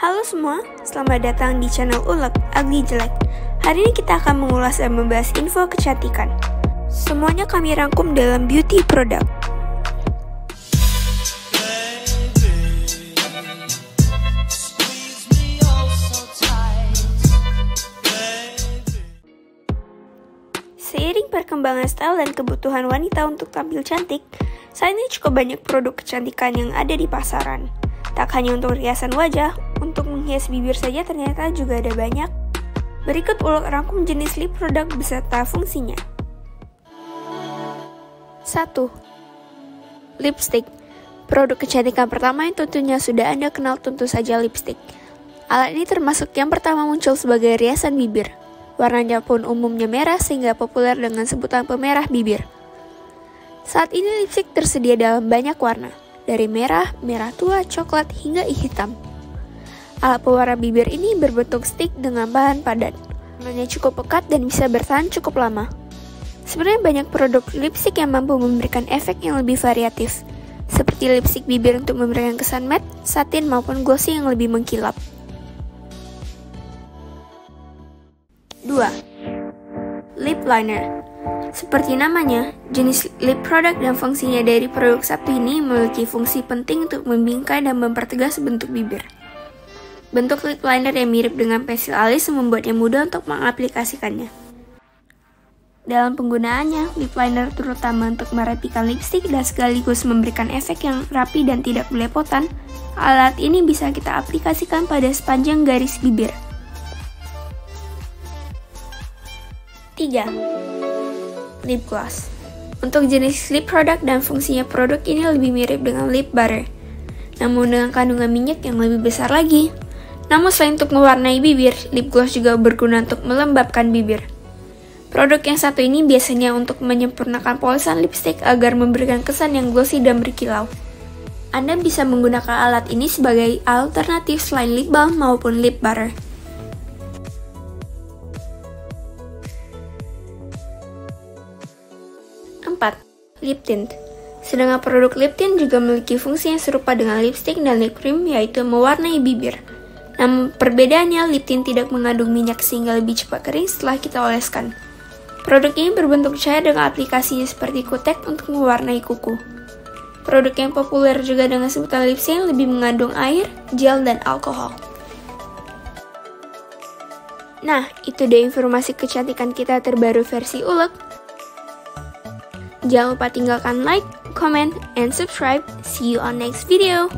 Halo semua, selamat datang di channel Ulek, Ugly Jelek. Hari ini kita akan mengulas dan membahas info kecantikan. Semuanya kami rangkum dalam beauty product. Seiring perkembangan style dan kebutuhan wanita untuk tampil cantik, saat ini cukup banyak produk kecantikan yang ada di pasaran. Tak hanya untuk riasan wajah, untuk menghias bibir saja ternyata juga ada banyak. Berikut ulek rangkum jenis lip produk beserta fungsinya. 1. Lipstick Produk kecantikan pertama yang tentunya sudah Anda kenal tentu saja lipstick. Alat ini termasuk yang pertama muncul sebagai riasan bibir. Warnanya pun umumnya merah sehingga populer dengan sebutan pemerah bibir. Saat ini lipstick tersedia dalam banyak warna, dari merah, merah tua, coklat, hingga hitam. Alat pewarna bibir ini berbentuk stick dengan bahan padat. Warnanya cukup pekat dan bisa bertahan cukup lama. Sebenarnya banyak produk lipstick yang mampu memberikan efek yang lebih variatif, seperti lipstick bibir untuk memberikan kesan matte, satin maupun glossy yang lebih mengkilap. 2. Lip liner seperti namanya, jenis lip product dan fungsinya dari produk satu ini memiliki fungsi penting untuk membingkai dan mempertegas bentuk bibir. Bentuk lip liner yang mirip dengan pensil alis membuatnya mudah untuk mengaplikasikannya. Dalam penggunaannya, lip liner terutama untuk merapikan lipstick dan sekaligus memberikan efek yang rapi dan tidak belepotan, alat ini bisa kita aplikasikan pada sepanjang garis bibir. 3 lip gloss. Untuk jenis lip product dan fungsinya produk ini lebih mirip dengan lip butter, namun dengan kandungan minyak yang lebih besar lagi. Namun selain untuk mewarnai bibir, lip gloss juga berguna untuk melembabkan bibir. Produk yang satu ini biasanya untuk menyempurnakan polesan lipstick agar memberikan kesan yang glossy dan berkilau. Anda bisa menggunakan alat ini sebagai alternatif selain lip balm maupun lip butter. 4. Lip tint Sedangkan produk lip tint juga memiliki fungsi yang serupa dengan lipstick dan lip cream yaitu mewarnai bibir. Namun perbedaannya lip tint tidak mengandung minyak sehingga lebih cepat kering setelah kita oleskan. Produk ini berbentuk cair dengan aplikasinya seperti kutek untuk mewarnai kuku. Produk yang populer juga dengan sebutan lipstick yang lebih mengandung air, gel, dan alkohol. Nah, itu dia informasi kecantikan kita terbaru versi ulek. Jangan lupa tinggalkan like, comment, and subscribe. See you on next video.